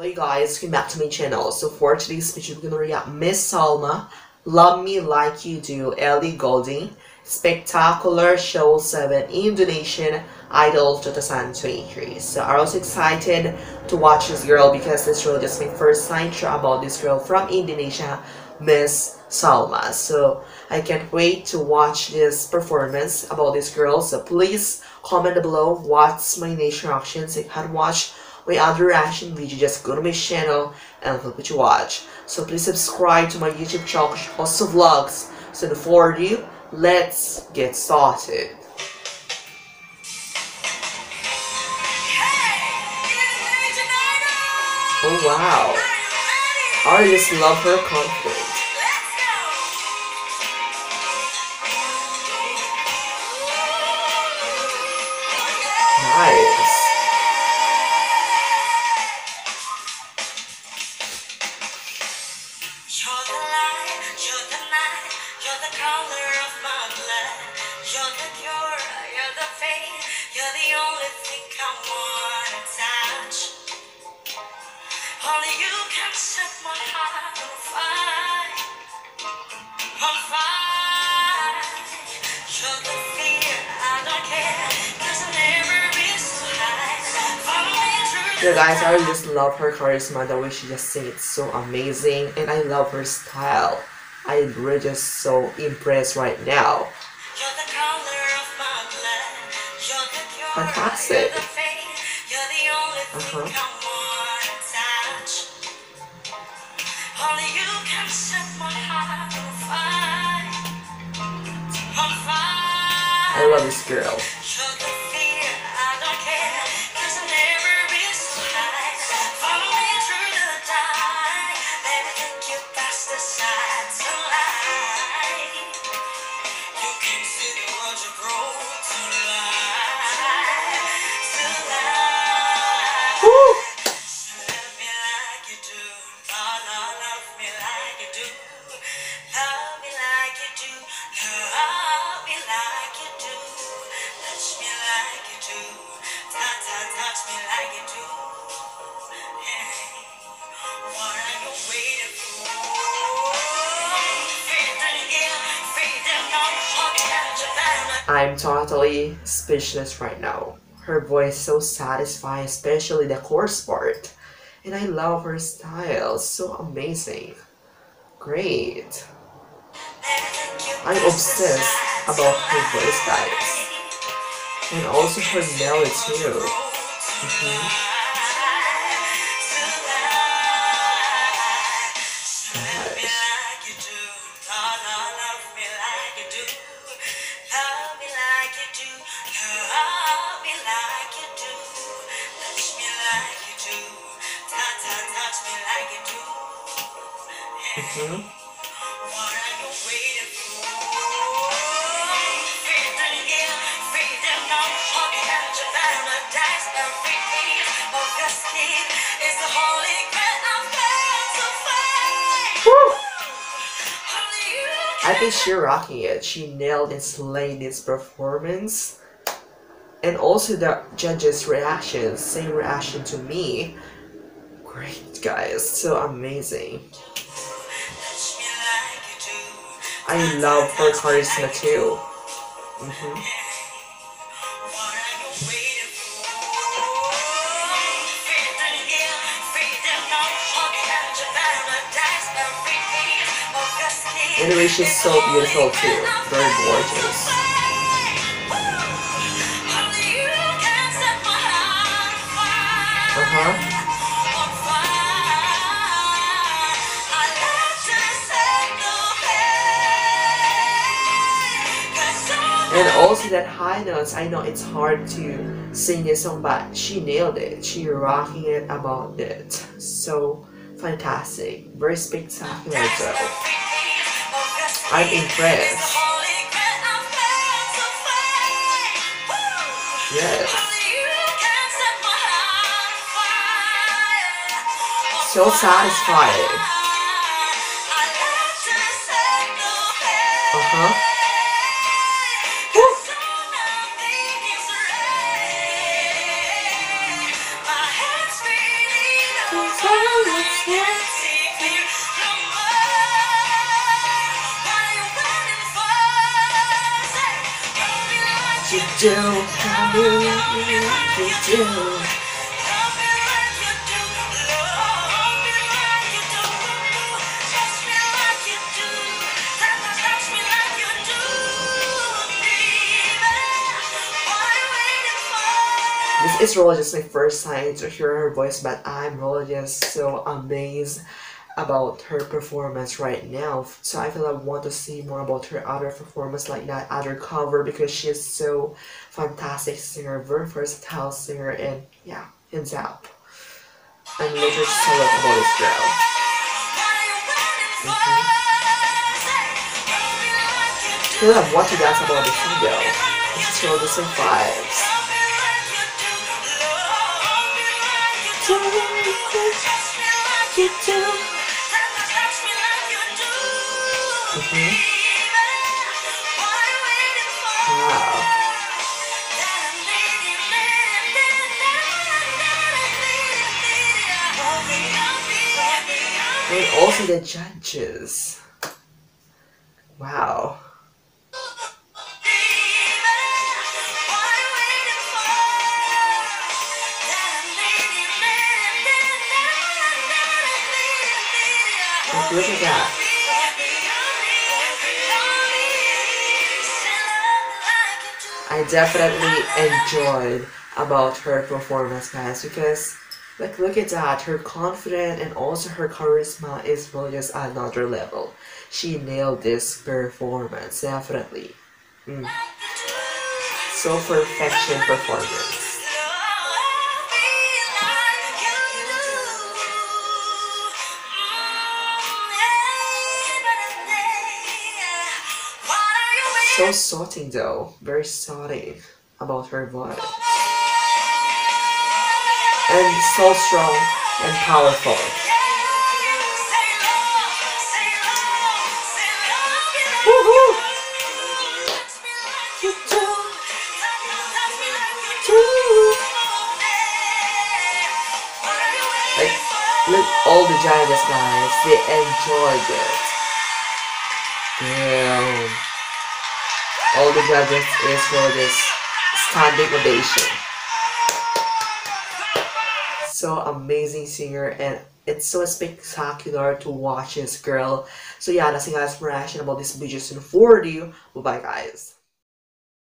Hello guys, welcome back to my channel. So for today's video, we're gonna react Miss Salma, Love Me Like You Do, Ellie Goulding, Spectacular Show 7 Indonesian Idol 2023. So I was excited to watch this girl because this really just my first time to about this girl from Indonesia, Miss Salma. So I can't wait to watch this performance about this girl. So please comment below what's my nation reactions. If you had watched my other reaction video, just go to my channel and click what you watch. So please subscribe to my YouTube channel, Justo Vlogs. So before you, let's get started. Oh wow. I just love her confidence. You're the cure, you're the pain, you're the only thing I wanna touch. Only you can set my heart on fire, on fire. You're the fear, I don't care, 'cause I'll never be so high. Follow me through Yeah guys, I just love her charisma, the way she just sings it's so amazing and I love her style. I'm really just so impressed right now. Fantastic. You're the pain. You're the Uh-huh. I wanna touch. Only I'm totally speechless right now. Her voice so satisfying, especially the chorus part. And I love her style, so amazing. Great. I'm obsessed about her voice guys. And also her melody too. Mm-hmm. Mhm. Mhm. What think she rocking it. She nailed and slayed this performance. And also the judges' reactions, same reaction to me. Great guys, so amazing. I love her charisma too. Mhm. What I love to set the pain. 'Cause all And also that high notes, I know it's hard to sing this song, but she nailed it. She rocking it about it. So fantastic. Very spectacular though. I'm impressed. Yes. So satisfying. Uh-huh. You do. You for? This is really just my first time to hear her voice, but I'm really just so amazed about her performance right now. So I feel I want to see more about her other performance like that other cover because she is so fantastic singer, very versatile singer, and yeah, hands up. I'm literally so love about this girl. Mhm. I feel like what to dance about this video. This is really just some vibes. Mhm. And also the judges. Wow. Look at that. I definitely enjoyed about her performance, guys, because like look at that, her confidence and also her charisma is really just another level. She nailed this performance, definitely. Mm. So perfection performance. So soothing though, very soothing about her voice. And so strong and powerful. Like, look, all the judges, guys, they enjoyed it. Damn. All the judges is for this standing ovation. So amazing singer and it's so spectacular to watch this girl. So yeah, that's the guys reaction about this video soon for you. Bye bye guys.